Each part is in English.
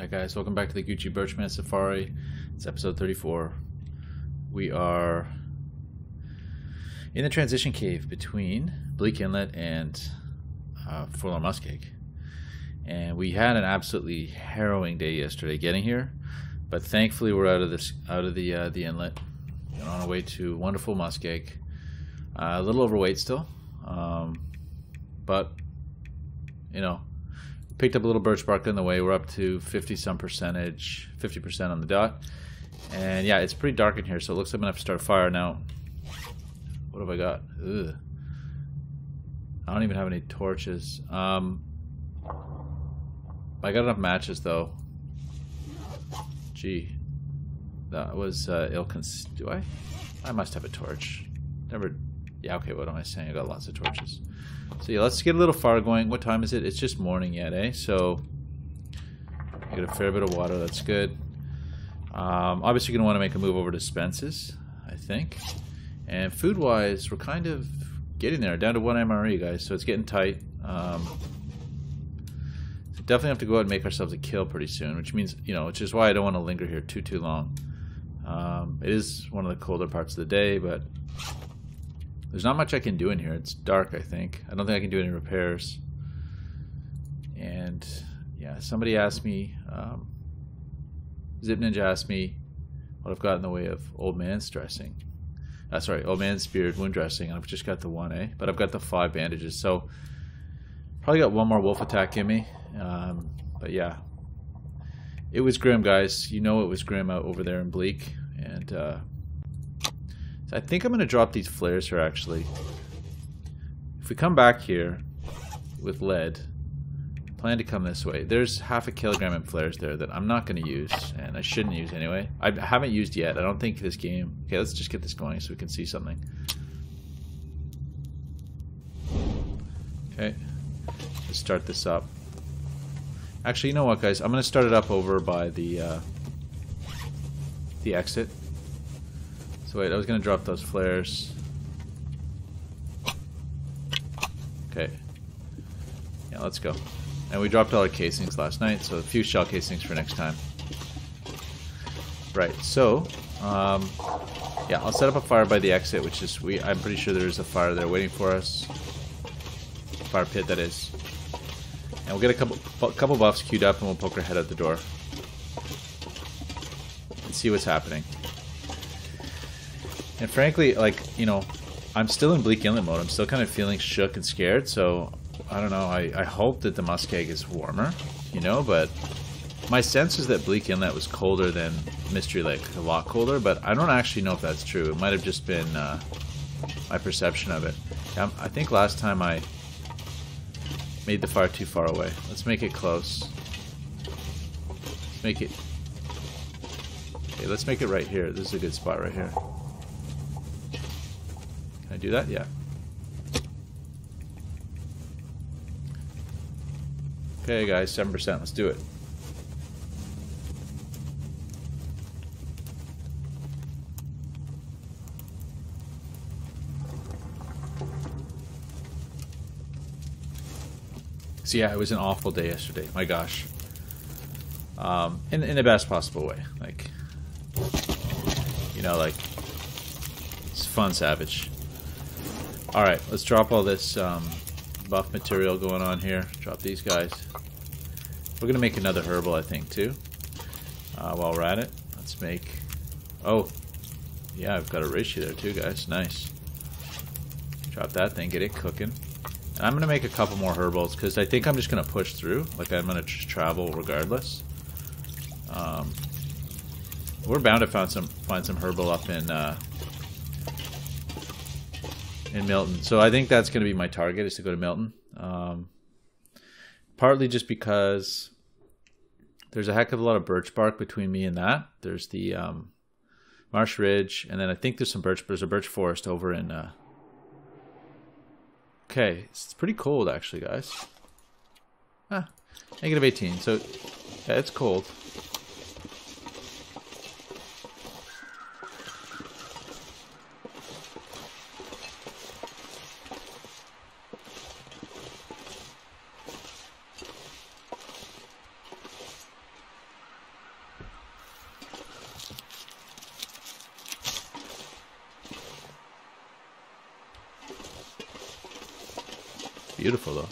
Hi guys, welcome back to the Gucci Birchman Safari. It's episode 34. We are in the transition cave between Bleak Inlet and uh, Forlorn Muskeg. And we had an absolutely harrowing day yesterday getting here, but thankfully we're out of this out of the uh, the inlet and on our way to wonderful Muskeg. Uh, a little overweight still, um, but you know picked up a little birch bark on the way. We're up to 50 some percentage, 50% on the dot. And yeah, it's pretty dark in here, so it looks like I'm gonna have to start a fire now. What have I got? Ugh. I don't even have any torches. Um, I got enough matches though. Gee, that was uh, ill. Do I? I must have a torch. Never. Yeah. Okay. What am I saying? I got lots of torches. So yeah, let's get a little far going. What time is it? It's just morning yet, eh? So I got a fair bit of water. That's good. Um, obviously, going to want to make a move over to Spence's, I think. And food-wise, we're kind of getting there, down to one MRE, guys. So it's getting tight. Um, definitely have to go out and make ourselves a kill pretty soon, which means, you know, which is why I don't want to linger here too, too long. Um, it is one of the colder parts of the day, but there's not much I can do in here. It's dark, I think. I don't think I can do any repairs. And yeah, somebody asked me, um, Zip Ninja asked me what I've got in the way of old man's dressing. Uh, sorry, old man's beard wound dressing. I've just got the one, eh? But I've got the five bandages. So probably got one more wolf attack in me. Um, but yeah, it was grim, guys. You know it was grim out over there in Bleak. And uh, so I think I'm going to drop these flares here, actually. If we come back here with lead, plan to come this way. There's half a kilogram in flares there that I'm not going to use, and I shouldn't use anyway. I haven't used yet. I don't think this game... Okay, let's just get this going so we can see something. Okay, let's start this up. Actually, you know what, guys? I'm going to start it up over by the uh, the exit. So wait, I was gonna drop those flares. Okay. Yeah, let's go. And we dropped all our casings last night, so a few shell casings for next time. Right, so, um, yeah, I'll set up a fire by the exit, which is, we. I'm pretty sure there's a fire there waiting for us. Fire pit, that is. And we'll get a couple, couple buffs queued up and we'll poke our head out the door. And see what's happening. And frankly, like, you know, I'm still in Bleak Inlet mode. I'm still kind of feeling shook and scared, so I don't know. I, I hope that the Muskeg is warmer, you know, but my sense is that Bleak Inlet was colder than Mystery Lake, a lot colder, but I don't actually know if that's true. It might have just been uh, my perception of it. Um, I think last time I made the fire too far away. Let's make it close. Make it... Okay, let's make it right here. This is a good spot right here do that? Yeah. Okay, guys, 7%. Let's do it. So yeah, it was an awful day yesterday. My gosh. Um, in, in the best possible way. Like, you know, like, it's fun savage. Alright, let's drop all this um, buff material going on here. Drop these guys. We're to make another herbal, I think, too. Uh, while we're at it, let's make... Oh, yeah, I've got a ratio there, too, guys. Nice. Drop that thing, get it cooking. And I'm to make a couple more herbals, because I think I'm just to push through. Like, I'm just travel regardless. Um, we're bound to find some, find some herbal up in... Uh, in Milton. So I think that's going to be my target is to go to Milton. Um, partly just because there's a heck of a lot of birch bark between me and that. There's the um, Marsh Ridge, and then I think there's some birch. There's a birch forest over in. Uh... Okay, it's pretty cold actually, guys. Ah, negative 18. So yeah, it's cold. beautiful though.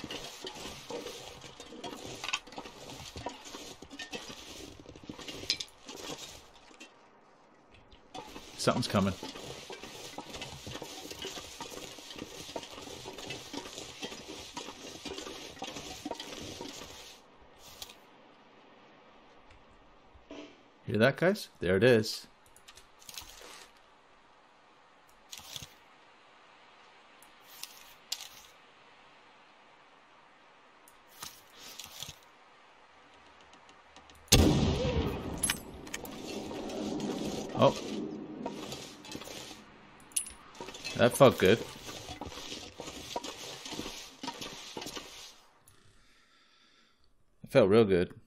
Something's coming. Hear that, guys? There it is. Oh. That felt good. It felt real good.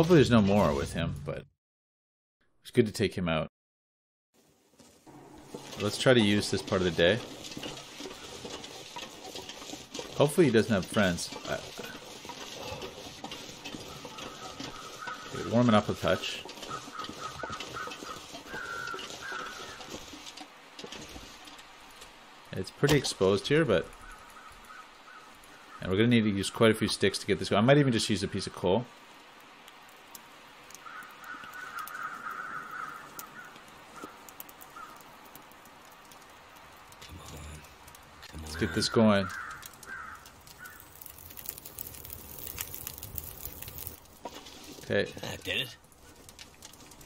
Hopefully there's no more with him, but it's good to take him out. Let's try to use this part of the day. Hopefully he doesn't have friends. Warming up a touch. It's pretty exposed here, but... And we're going to need to use quite a few sticks to get this going. I might even just use a piece of coal. Get this going. Okay. That did it.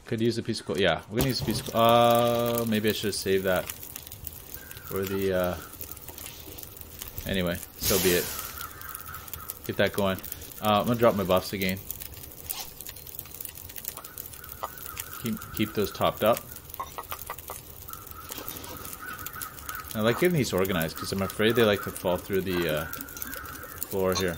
Could use a piece of coal. Yeah, we're gonna use a piece of coal. Uh, maybe I should have saved that. For the, uh... Anyway, so be it. Get that going. Uh, I'm gonna drop my buffs again. Keep, keep those topped up. I like getting these organized because I'm afraid they like to fall through the uh, floor here.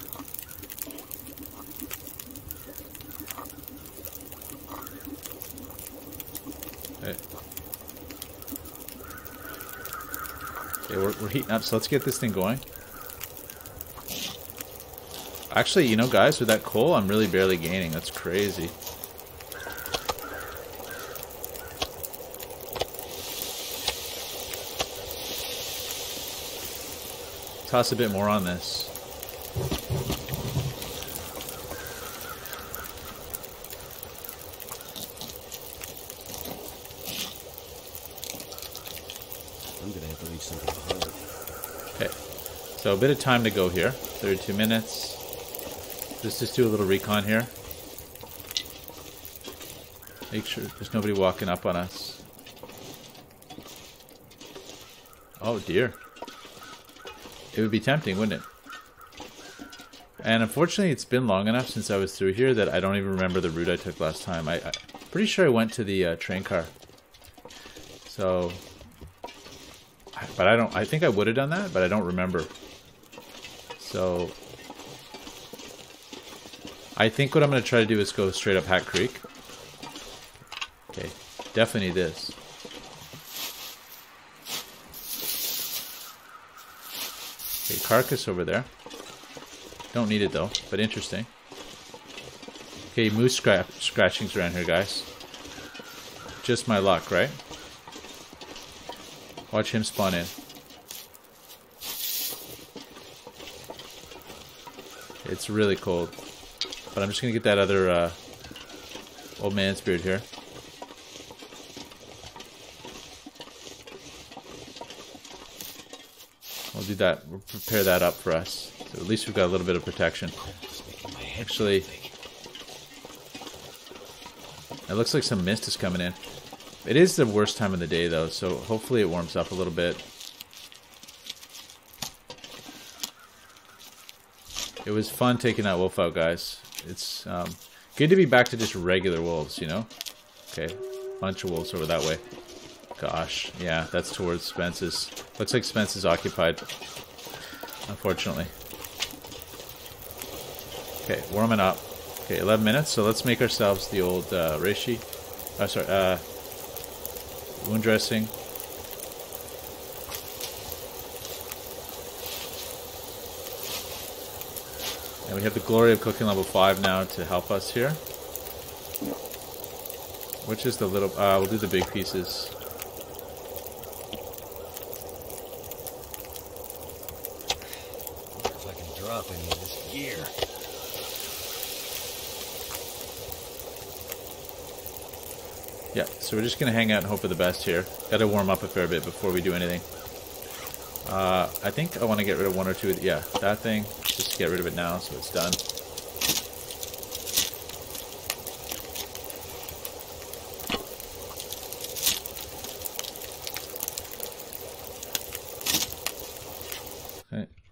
Okay. We're, we're heating up, so let's get this thing going. Actually, you know, guys, with that coal, I'm really barely gaining. That's crazy. Toss a bit more on this. I'm gonna have to leave something behind. Okay. So a bit of time to go here. 32 minutes. Let's just do a little recon here. Make sure there's nobody walking up on us. Oh dear. It would be tempting, wouldn't it? And unfortunately, it's been long enough since I was through here that I don't even remember the route I took last time. I, I pretty sure I went to the uh, train car. So, but I don't. I think I would have done that, but I don't remember. So, I think what I'm going to try to do is go straight up Hat Creek. Okay, definitely this. Carcass over there. Don't need it though, but interesting. Okay, moose scra scratchings around here, guys. Just my luck, right? Watch him spawn in. It's really cold. But I'm just gonna get that other uh, old man spirit here. We'll do that. Prepare that up for us. So at least we've got a little bit of protection. Actually- It looks like some mist is coming in. It is the worst time of the day though, so hopefully it warms up a little bit. It was fun taking that wolf out, guys. It's um, good to be back to just regular wolves, you know? Okay, bunch of wolves over that way. Gosh, yeah, that's towards Spence's. Looks like Spence is occupied, unfortunately. Okay, warming up. Okay, 11 minutes, so let's make ourselves the old uh, reishi. Oh, sorry, uh, wound dressing. And we have the glory of cooking level 5 now to help us here. Which is the little... Uh, we'll do the big pieces. So we're just going to hang out and hope for the best here. Got to warm up a fair bit before we do anything. Uh, I think I want to get rid of one or two. yeah, that thing. Just get rid of it now so it's done.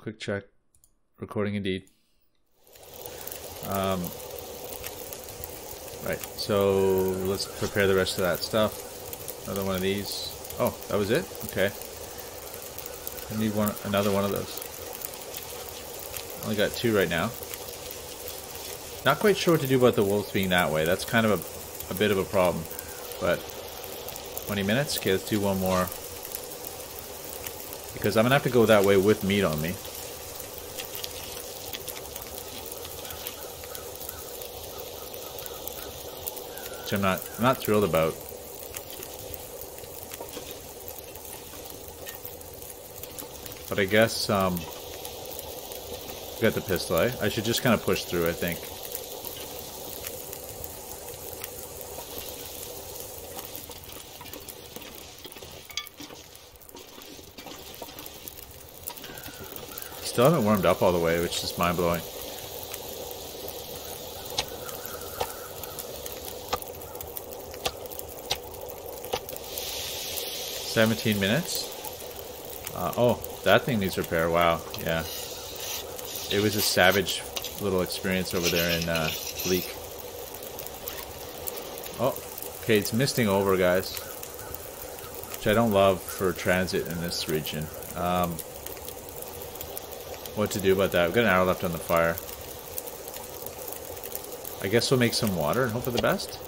Quick check. Recording indeed. Um, right, so let's prepare the rest of that stuff. Another one of these. Oh, that was it? Okay. I need one, another one of those. Only got two right now. Not quite sure what to do about the wolves being that way. That's kind of a, a bit of a problem. But 20 minutes? Okay, let's do one more. Because I'm going to have to go that way with meat on me. Which I'm not, I'm not thrilled about. But I guess, um, got the pistol, eh? I should just kind of push through, I think. Still haven't warmed up all the way, which is mind-blowing. Seventeen minutes. Uh, oh, that thing needs repair. Wow. Yeah. It was a savage little experience over there in uh, Bleak. Oh, okay. It's misting over, guys. Which I don't love for transit in this region. Um, what to do about that? We've got an hour left on the fire. I guess we'll make some water and hope for the best.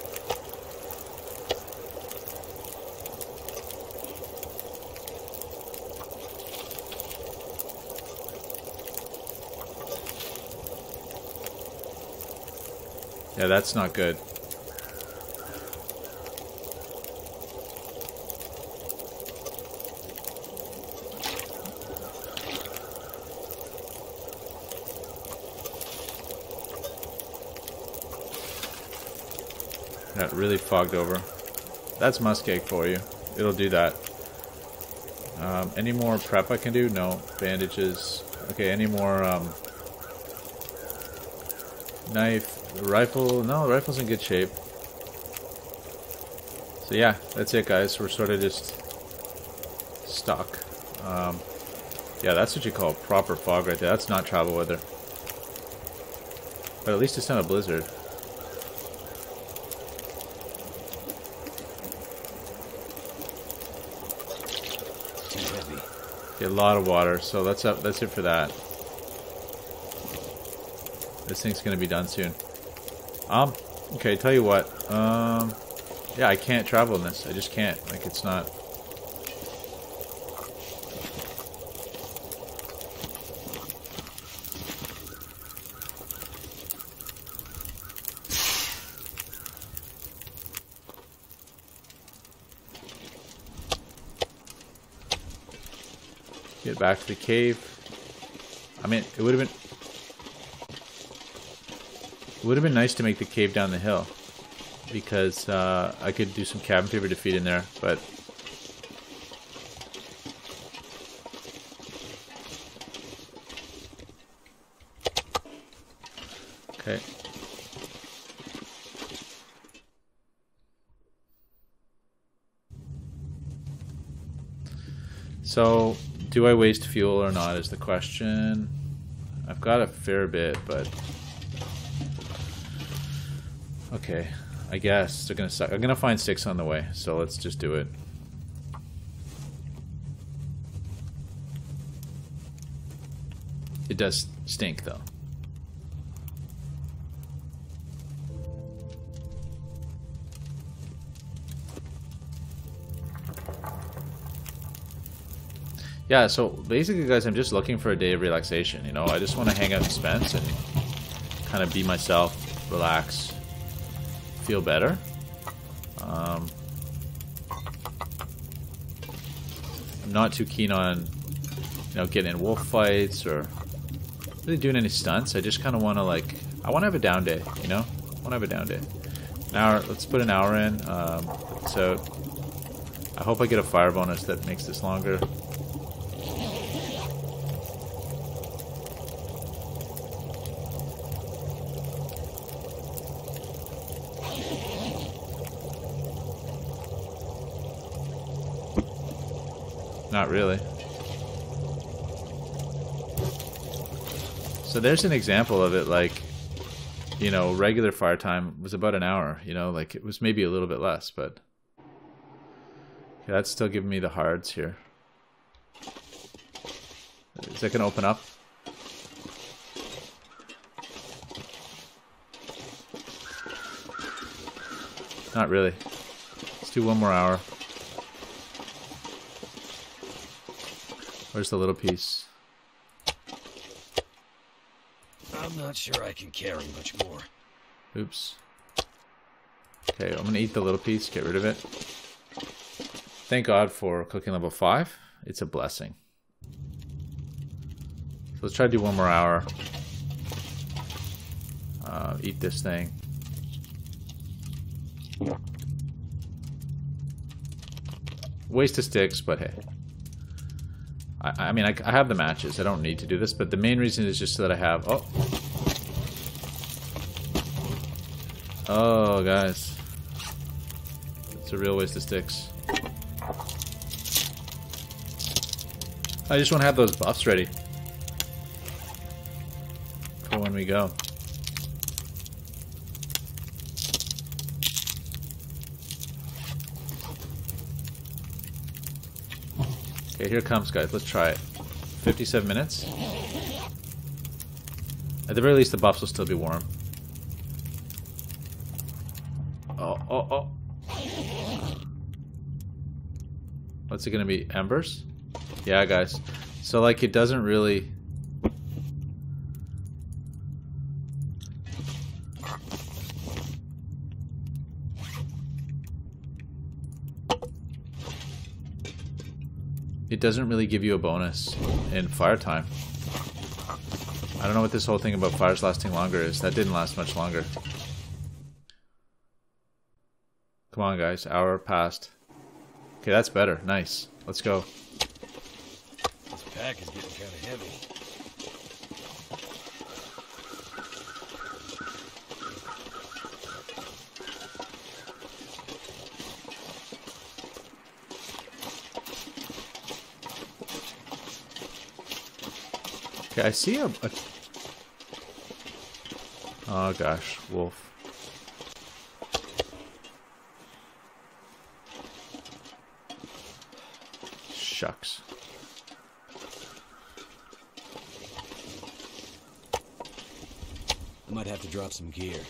Yeah, that's not good. Got really fogged over. That's muskeg for you. It'll do that. Um, any more prep I can do? No. Bandages. Okay, any more um, knife, rifle? No, rifle's in good shape. So yeah, that's it guys. We're sort of just stuck. Um, yeah, that's what you call proper fog right there. That's not travel weather. But at least it's not a blizzard. Get a lot of water, so that's up. That's it for that. This thing's gonna be done soon. Um, okay, tell you what. Um, yeah, I can't travel in this. I just can't. Like, it's not. Get back to the cave. I mean, it would have been would have been nice to make the cave down the hill. Because uh, I could do some cabin fever defeat in there, but... Okay. So, do I waste fuel or not is the question. I've got a fair bit, but Okay, I guess they're gonna suck. I'm gonna find sticks on the way, so let's just do it. It does stink, though. Yeah, so basically, guys, I'm just looking for a day of relaxation. You know, I just want to hang out in Spence and kind of be myself, relax, feel better. Um, I'm not too keen on, you know, getting in wolf fights or really doing any stunts. I just kind of want to like, I want to have a down day, you know? I want to have a down day. An hour, let's put an hour in. Um, so I hope I get a fire bonus that makes this longer. Not really. So there's an example of it like you know, regular fire time was about an hour, you know, like it was maybe a little bit less, but yeah, that's still giving me the hards here. Is that going to open up? Not really. Let's do one more hour. Where's the little piece? I'm not sure I can carry much more. Oops. Okay, I'm gonna eat the little piece, get rid of it. Thank God for cooking level 5. It's a blessing. So let's try to do one more hour. Uh, eat this thing. Waste of sticks, but hey. I, I mean, I, I, have the matches. I don't need to do this, but the main reason is just so that I have... Oh! Oh, guys. It's a real waste of sticks. I just want to have those buffs ready. For when we go. Okay, here comes, guys. Let's try it. 57 minutes. At the very least, the buffs will still be warm. Oh, oh, oh. What's it gonna be? Embers? Yeah, guys. So, like, it doesn't really... doesn't really give you a bonus in fire time. I don't know what this whole thing about fires lasting longer is. That didn't last much longer. Come on, guys. Hour passed. Okay, that's better. Nice. Let's go. This pack is getting kind of heavy. Okay, I see a, a... Oh gosh, wolf. Shucks. I might have to drop some gear.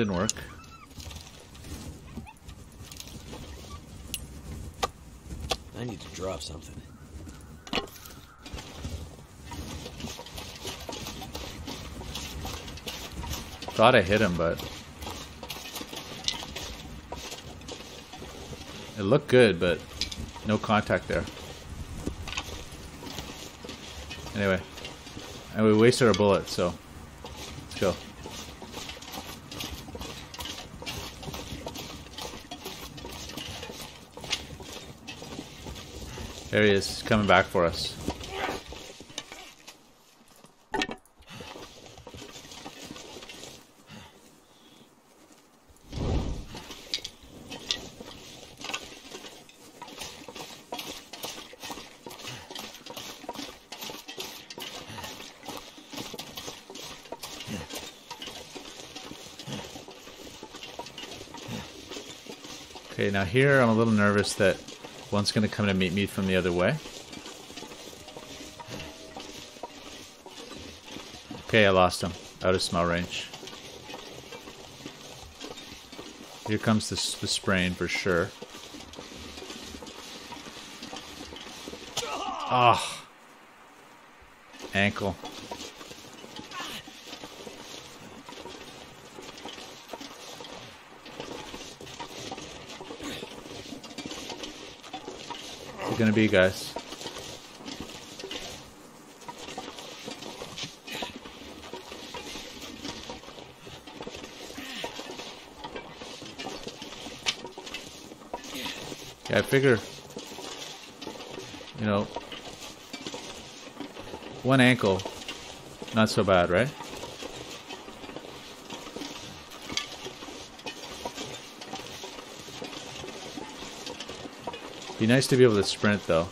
didn't work. I need to drop something. Thought I hit him, but... It looked good, but no contact there. Anyway. And we wasted our bullet, so... Let's go. There he is, coming back for us. Okay, now here I'm a little nervous that one's going to come to meet me from the other way. Okay, I lost him. Out of smell range. Here comes the, the sprain for sure. Ah. Oh. Ankle. It gonna be, guys? Yeah, I figure, you know, one ankle, not so bad, right? Be nice to be able to sprint, though.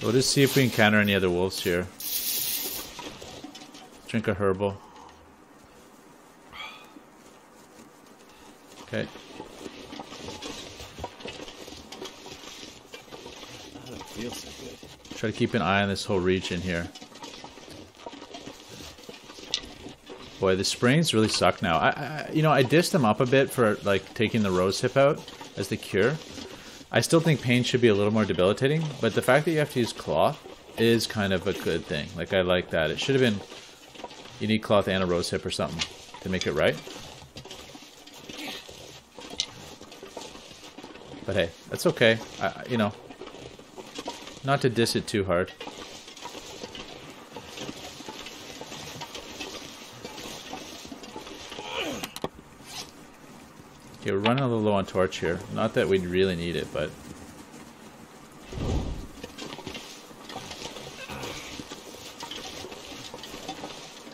We'll just see if we encounter any other wolves here. Drink a herbal. Okay. I don't feel so good. Try to keep an eye on this whole region here. Boy, the sprains really suck now. I, I, you know, I dissed them up a bit for like taking the rose hip out as the cure. I still think pain should be a little more debilitating, but the fact that you have to use cloth is kind of a good thing. Like I like that. It should have been you need cloth and a rose hip or something to make it right. But hey, that's okay. I, you know, not to diss it too hard. Running a little low on torch here. Not that we'd really need it, but...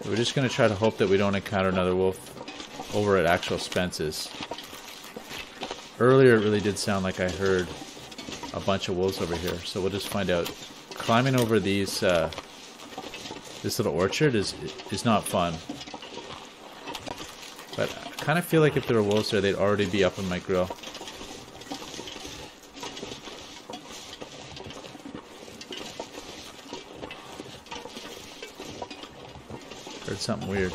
We're just going to try to hope that we don't encounter another wolf over at actual Spence's. Earlier it really did sound like I heard a bunch of wolves over here, so we'll just find out. Climbing over these, uh, this little orchard is is not fun. Kind of feel like if there were wolves there, they'd already be up on my grill. Heard something weird.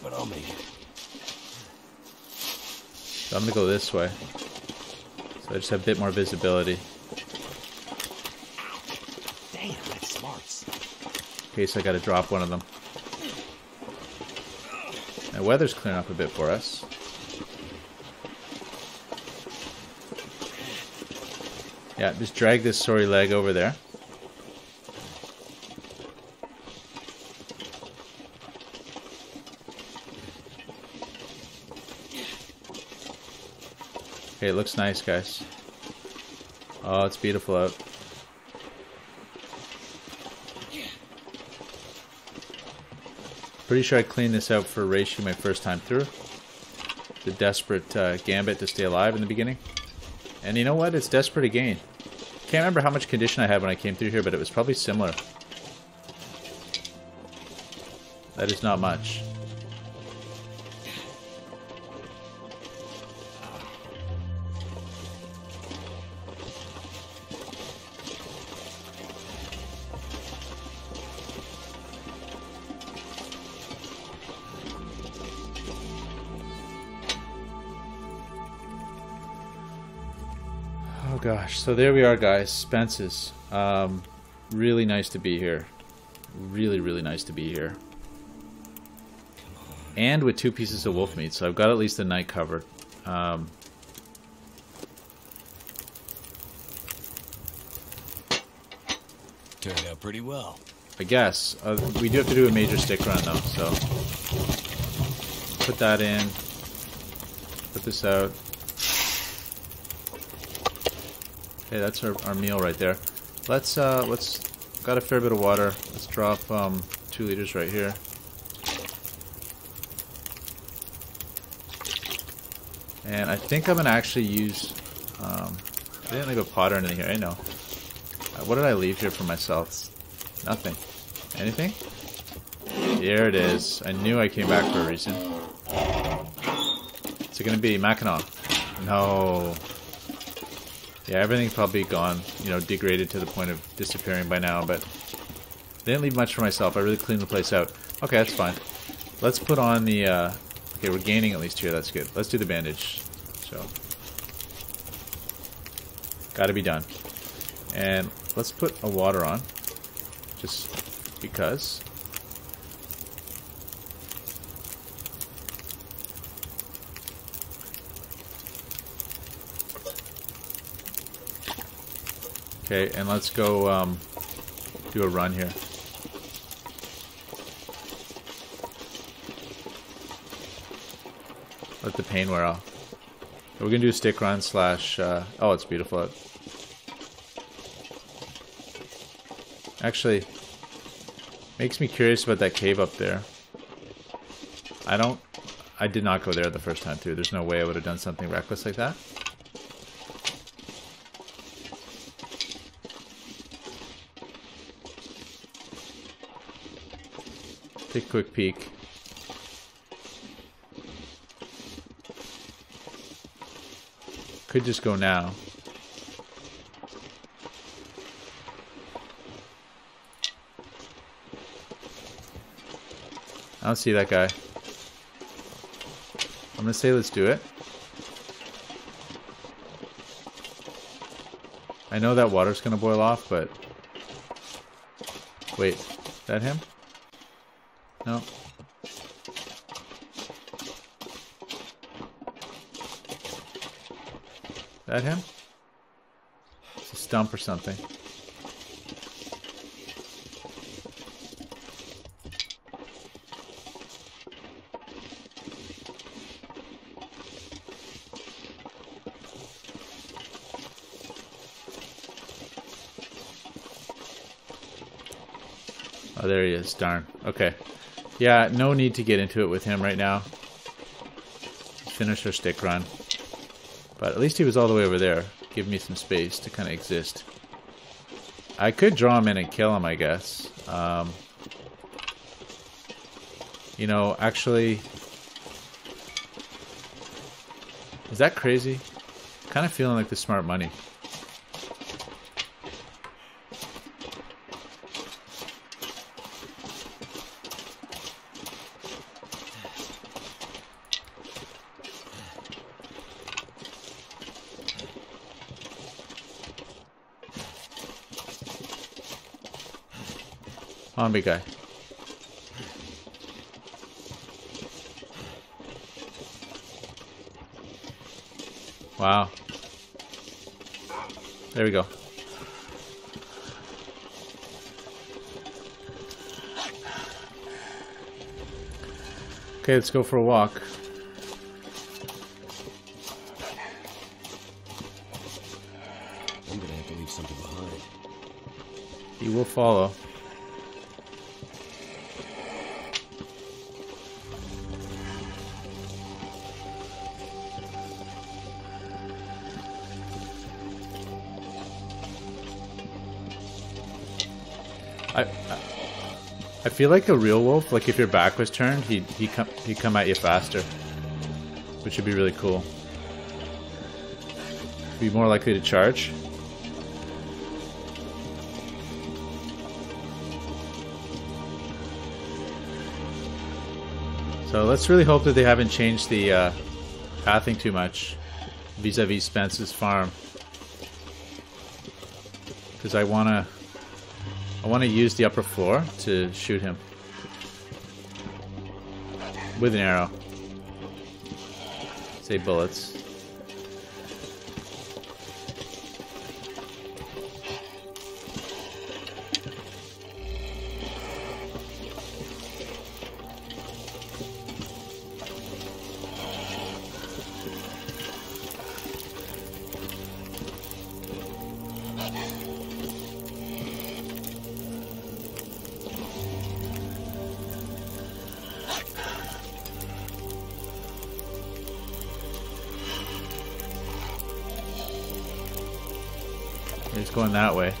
But I'll make it. I'm gonna go this way. So I just have a bit more visibility. Damn, that's smarts. In case I gotta drop one of them. Now weather's clearing up a bit for us. Yeah, just drag this sorry leg over there. Okay, it looks nice, guys. Oh, it's beautiful out. Pretty sure I cleaned this out for Reishi my first time through. The desperate uh, gambit to stay alive in the beginning. And you know what? It's desperate again. Can't remember how much condition I had when I came through here, but it was probably similar. That is not much. Gosh, so there we are, guys. Spence's. Um, really nice to be here. Really, really nice to be here. And with two pieces of wolf meat, so I've got at least the night covered. Um, Turned out pretty well. I guess. Uh, we do have to do a major stick run though, so put that in. Put this out. Okay, that's our, our meal right there. Let's uh let's got a fair bit of water. Let's drop um two liters right here. And I think I'm gonna actually use um I didn't leave a pot or anything here, I know. Uh, what did I leave here for myself? Nothing. Anything? Here it is. I knew I came back for a reason. Is it gonna be Mackinaw? No. Yeah, everything's probably gone, you know, degraded to the point of disappearing by now, but didn't leave much for myself. I really cleaned the place out. Okay, that's fine. Let's put on the, uh, okay, we're gaining at least here, that's good. Let's do the bandage. So, gotta be done. And let's put a water on, just because. Okay, and let's go um, do a run here. Let the pain wear off. We're gonna do a stick run slash. Uh, oh, it's beautiful. Actually, makes me curious about that cave up there. I don't. I did not go there the first time through. There's no way I would have done something reckless like that. A quick peek. Could just go now. I don't see that guy. I'm gonna say let's do it. I know that water's gonna boil off, but... Wait, is that him? No. That him? It's a stump or something. Oh, there he is. Darn. Okay. Yeah, no need to get into it with him right now. Finish our stick run. But at least he was all the way over there. Give me some space to kind of exist. I could draw him in and kill him, I guess. Um, you know, actually... Is that crazy? Kind of feeling like the smart money. On, big guy. Wow. There we go. Okay, let's go for a walk. I'm gonna have to leave something behind. He will follow. I feel like a real wolf. Like if your back was turned, he'd he come he'd come at you faster, which would be really cool. Be more likely to charge. So let's really hope that they haven't changed the uh, pathing too much vis-a-vis Spence's farm, because I wanna. I want to use the upper floor to shoot him. With an arrow. Say bullets. it's going that way.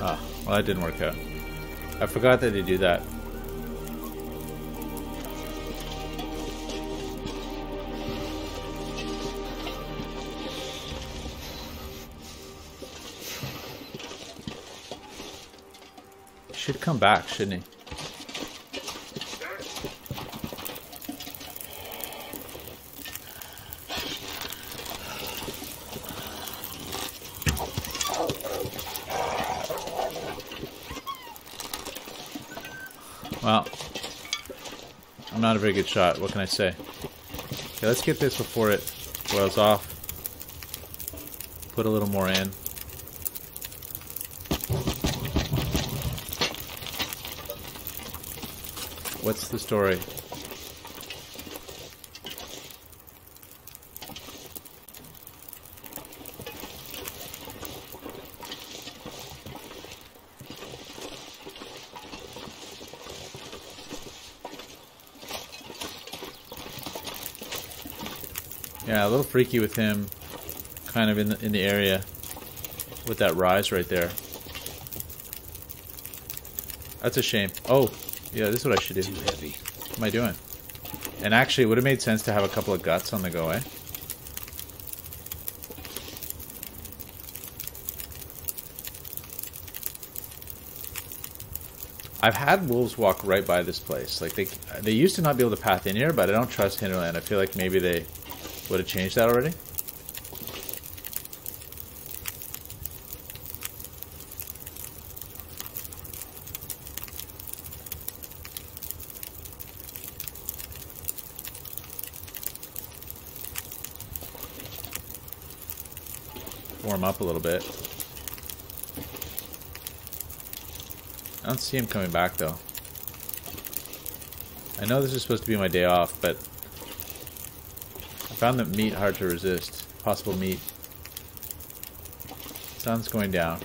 Ah, well that didn't work out. I forgot that they do that. Should come back, shouldn't he? Very good shot. What can I say? Okay, let's get this before it boils off. Put a little more in. What's the story? Yeah, a little freaky with him kind of in the, in the area with that rise right there. That's a shame. Oh, yeah, this is what I should do. Too heavy. What am I doing? And actually, it would have made sense to have a couple of guts on the go, eh? I've had wolves walk right by this place. Like they, they used to not be able to path in here, but I don't trust Hinterland. I feel like maybe they would have changed that already. Warm up a little bit. I don't see him coming back though. I know this is supposed to be my day off, but found the meat hard to resist. Possible meat. Sun's going down.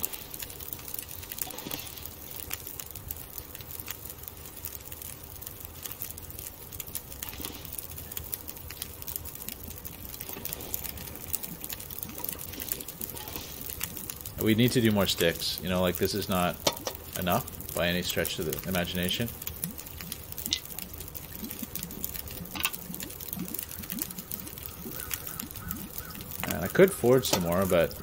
We need to do more sticks. You know, like this is not enough by any stretch of the imagination. Could forge some more, but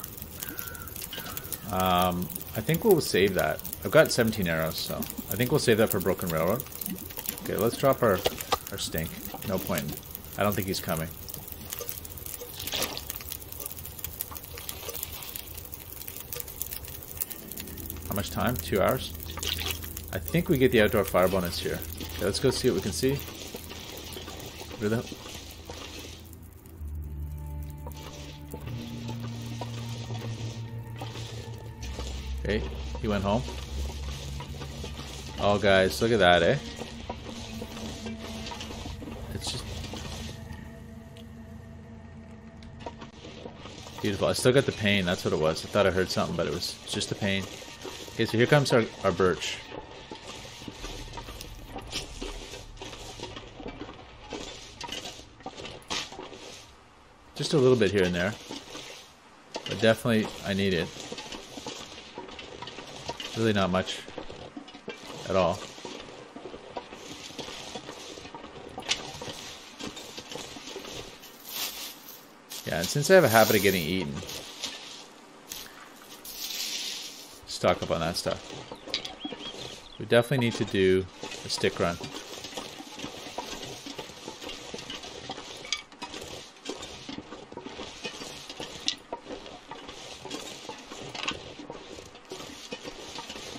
um, I think we'll save that. I've got 17 arrows, so I think we'll save that for Broken Railroad. Okay, let's drop our, our stink. No point. I don't think he's coming. How much time? Two hours? I think we get the outdoor fire bonus here. Okay, let's go see what we can see. Where he went home. Oh, guys, look at that, eh? It's just beautiful. I still got the pain. That's what it was. I thought I heard something, but it was just the pain. Okay, so here comes our, our birch. Just a little bit here and there. But definitely, I need it. Really not much at all. Yeah, and since I have a habit of getting eaten, stock up on that stuff. We definitely need to do a stick run.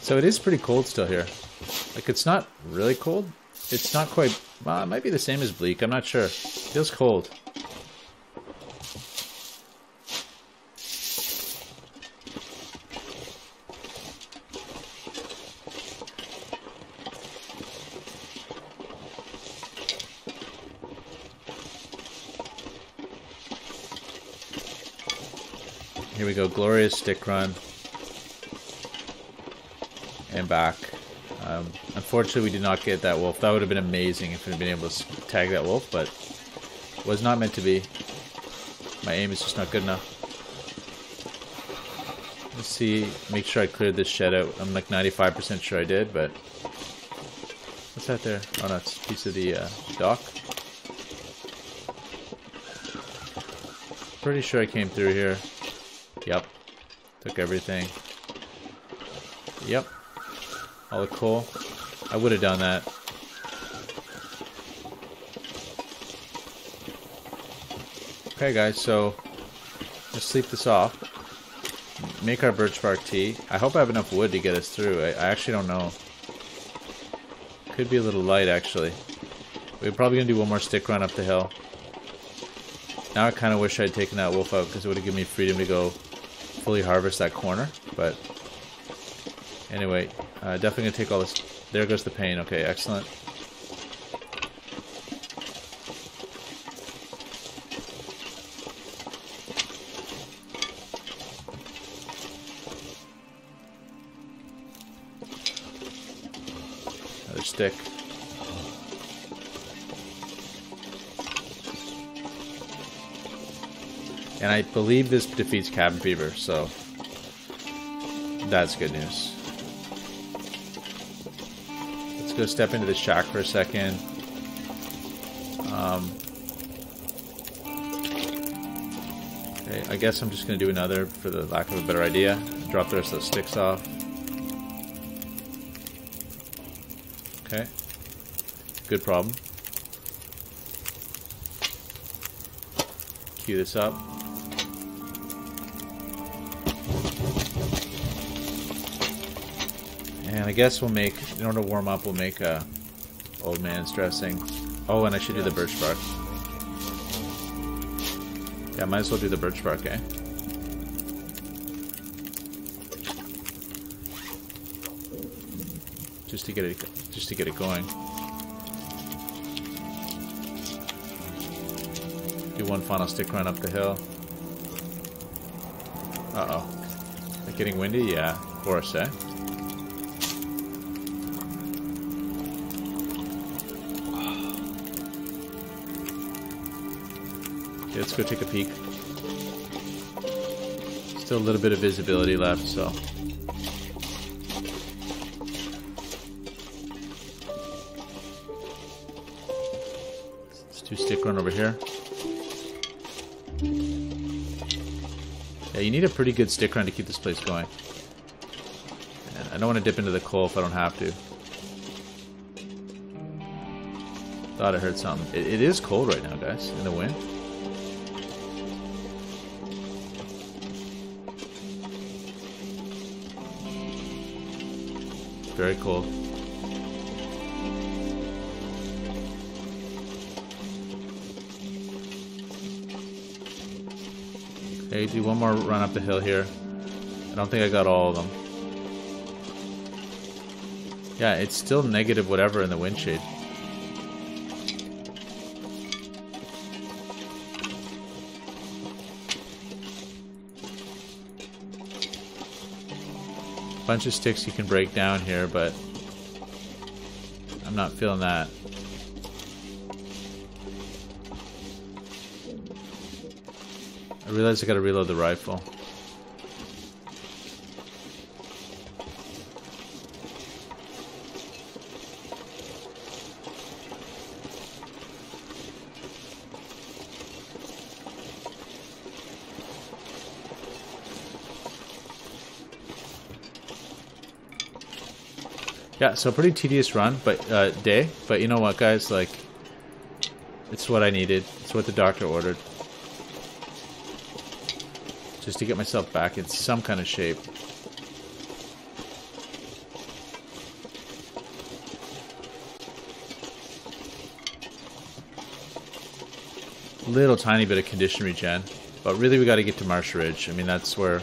So it is pretty cold still here. Like it's not really cold. It's not quite. Well, it might be the same as bleak. I'm not sure. It feels cold. Here we go, glorious stick run. And back. Um, unfortunately, we did not get that wolf. That would have been amazing if we had been able to tag that wolf, but was not meant to be. My aim is just not good enough. Let's see, make sure I cleared this shed out. I'm like 95% sure I did, but... What's that there? Oh no, it's a piece of the uh, dock. Pretty sure I came through here. Yep. Took everything. Yep. All the coal. I would have done that. Okay guys, so let's sleep this off. Make our birch bark tea. I hope I have enough wood to get us through. I, I actually don't know. Could be a little light actually. We're probably gonna do one more stick run up the hill. Now I kind of wish I'd taken that wolf out because it would have given me freedom to go fully harvest that corner. But anyway, uh, definitely gonna take all this. There goes the pain. Okay, excellent. Another stick. And I believe this defeats cabin fever, so that's good news. Go step into the shack for a second. Um, okay, I guess I'm just going to do another for the lack of a better idea. Drop the rest of those sticks off. Okay. Good problem. Cue this up. I guess we'll make, in order to warm up, we'll make a old man's dressing. Oh, and I should do the birch bark. Yeah, might as well do the birch bark, eh? Just to get it, just to get it going. Do one final stick run up the hill. Uh oh. Like getting windy? Yeah, of course, eh? Let's go take a peek. Still a little bit of visibility left, so. Let's do stick run over here. Yeah, you need a pretty good stick run to keep this place going. And I don't want to dip into the coal if I don't have to. Thought I heard something. It, it is cold right now, guys, in the wind. Very cold. Okay, do one more run up the hill here. I don't think I got all of them. Yeah, it's still negative whatever in the wind Bunch of sticks you can break down here, but I'm not feeling that. I realize I gotta reload the rifle. Yeah, so pretty tedious run, but uh, day. But you know what, guys? Like, it's what I needed. It's what the doctor ordered. Just to get myself back in some kind of shape. Little tiny bit of condition regen. But really we got to get to Marsh Ridge. I mean, that's where...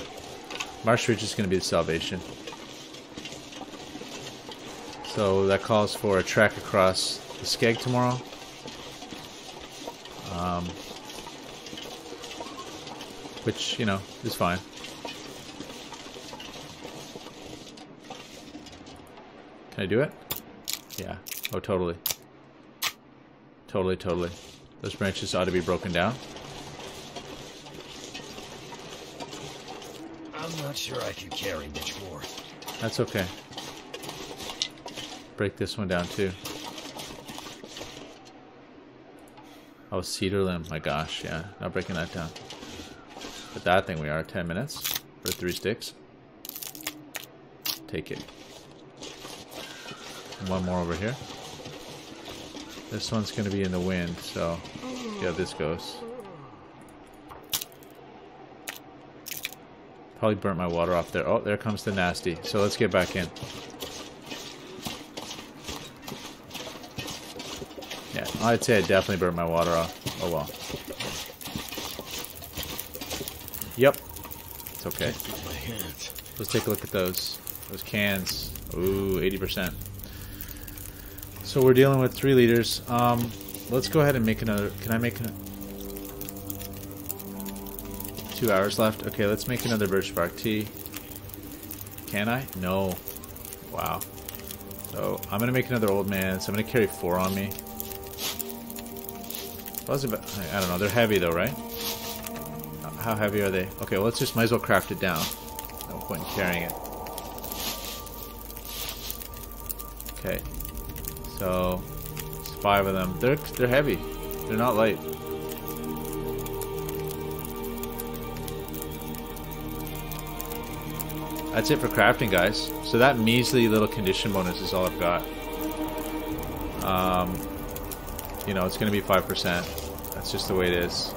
Marsh Ridge is going to be the salvation. So that calls for a trek across the Skeg tomorrow. Um, which, you know, is fine. Can I do it? Yeah. Oh, totally. Totally, totally. Those branches ought to be broken down. I'm not sure I can carry much more. That's okay. Break this one down too. Oh, cedar limb. My gosh, yeah. Not breaking that down. But that thing we are. 10 minutes for three sticks. Take it. And one more over here. This one's going to be in the wind, so how this goes. Probably burnt my water off there. Oh, there comes the nasty. So let's get back in. Yeah, I'd say I definitely burnt my water off. Oh well. Yep. It's okay. Let's take a look at those. Those cans. Ooh, 80%. So we're dealing with three liters. Um, let's go ahead and make another. Can I make a, two hours left? Okay, let's make another birch bark tea. Can I? No. Wow. So I'm gonna make another old man. So I'm gonna carry four on me. I don't know. They're heavy though, right? How heavy are they? Okay, well, let's just might as well craft it down. No point in carrying it. Okay. So, it's five of them. They're they're heavy. They're not light. That's it for crafting, guys. So that measly little condition bonus is all I've got. Um, you know, it's going to be 5%. That's just the way it is.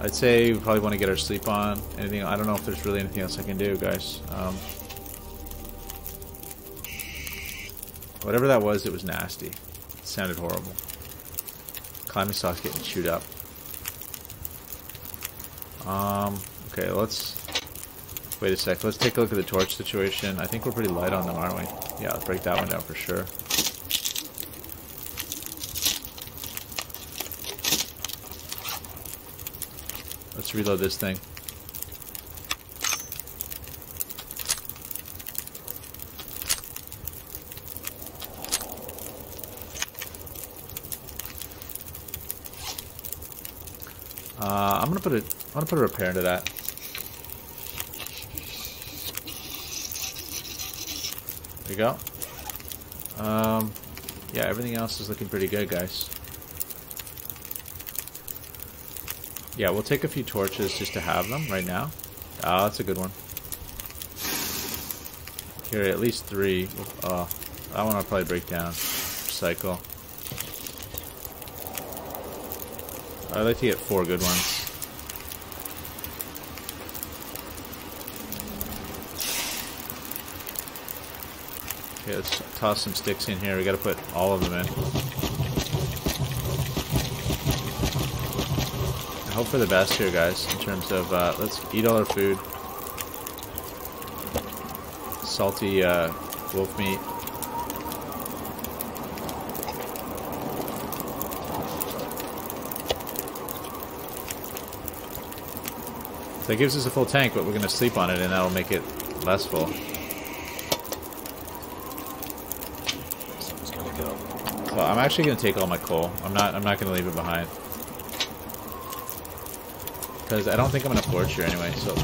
I'd say we probably want to get our sleep on. Anything? I don't know if there's really anything else I can do, guys. Um, whatever that was, it was nasty. It sounded horrible. Climbing stock's getting chewed up. Um, okay, let's wait a sec. Let's take a look at the torch situation. I think we're pretty light on them, aren't we? Yeah, let's break that one down for sure. Reload this thing. Uh, I'm gonna put a I'm gonna put a repair into that. There you go. Um, yeah, everything else is looking pretty good, guys. Yeah, we'll take a few torches just to have them right now. Ah, that's a good one. Carry at least three. Oh, that one I'll probably break down. Cycle. I'd like to get four good ones. Okay, let's toss some sticks in here. We gotta put all of them in. Hope for the best here, guys, in terms of, uh, let's eat all our food. Salty, uh, wolf meat. So that gives us a full tank, but we're going to sleep on it, and that'll make it less full. Something's gonna go. So I'm actually going to take all my coal. I'm not. I'm not going to leave it behind because I don't think I'm going to forge here anyway. So,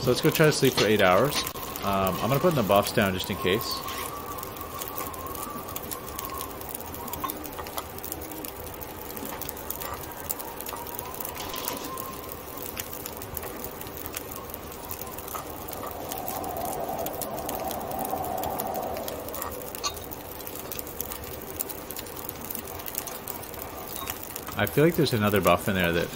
so let's go try to sleep for eight hours. Um, I'm going to put the buffs down just in case. I feel like there's another buff in there that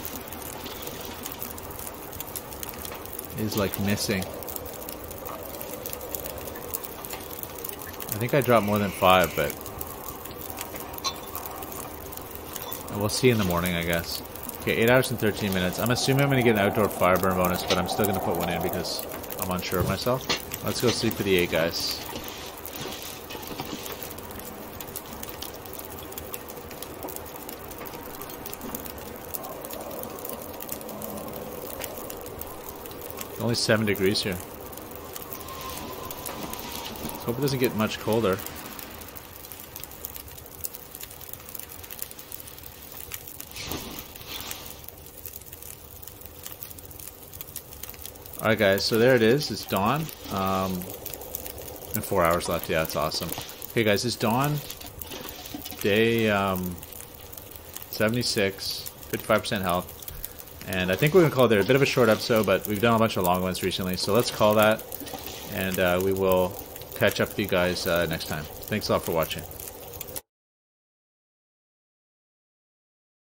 is like missing. I think I dropped more than five, but we'll see in the morning, I guess. Okay, 8 hours and 13 minutes. I'm assuming I'm going to get an outdoor fire burn bonus, but I'm still going to put one in because I'm unsure of myself. Let's go sleep for the 8, guys. Only 7 degrees here. Let's hope it doesn't get much colder. All right, guys. So there it is. It's dawn. Um, and four hours left. Yeah, it's awesome. Okay, guys. It's dawn. Day um, 76, 55% health. And I think we're going to call it. A bit of a short episode, but we've done a bunch of long ones recently. So let's call that. And uh, we will catch up with you guys uh, next time. Thanks a lot for watching.